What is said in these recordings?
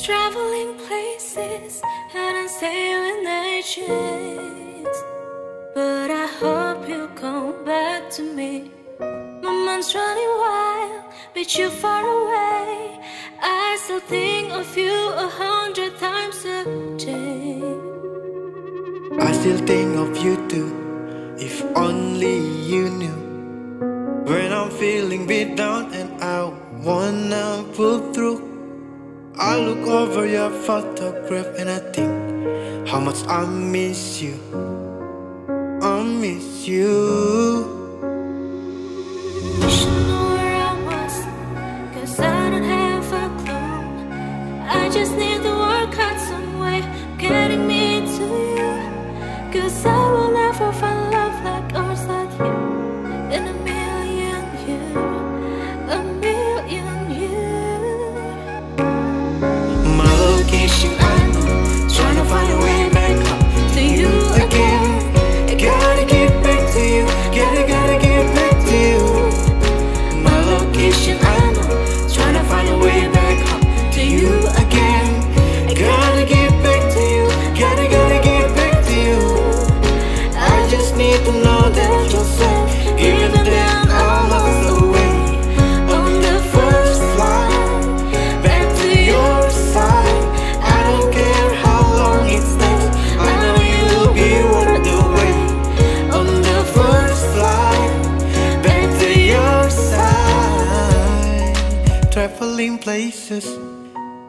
Traveling places and I stay when they change. But I hope you come back to me. My mind's running wild, but you're far away. I still think of you a hundred times a day. I still think of you too, if only you knew. When I'm feeling beat down and I wanna pull through. I look over your photograph and I think how much I miss you. I miss you. I just need to work out some way, getting me to you. Cause I will never find love like ours like you in a million years, a million My location I know, trying to find a way places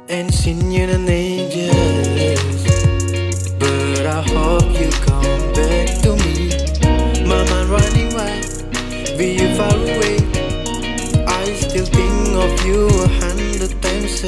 and seeing you in ages. But I hope you come back to me. My mind running wild, be you far away. I still think of you a hundred times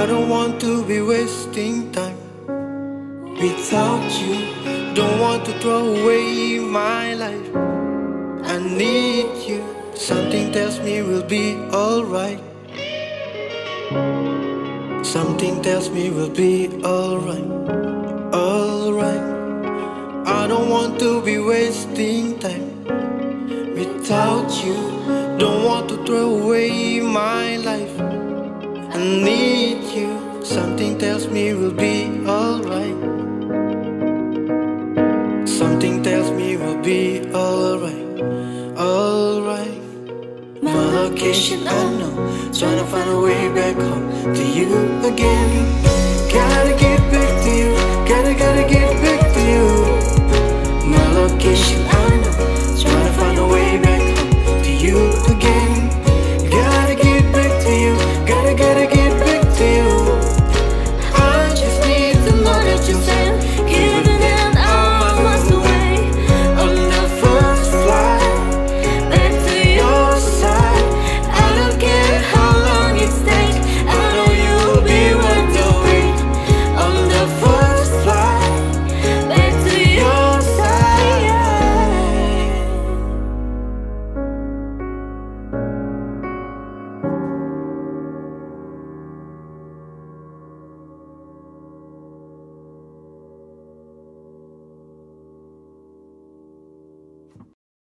I don't want to be wasting time without you. Don't want to throw away my life. I need you. Something tells me we'll be alright. Something tells me we'll be alright. Alright. I don't want to be wasting time without you. Don't want to throw away my life. I need. Something tells me we'll be alright. Something tells me we'll be alright. Alright. My location I uh, know. Trying to find a way back home to you again. Gotta get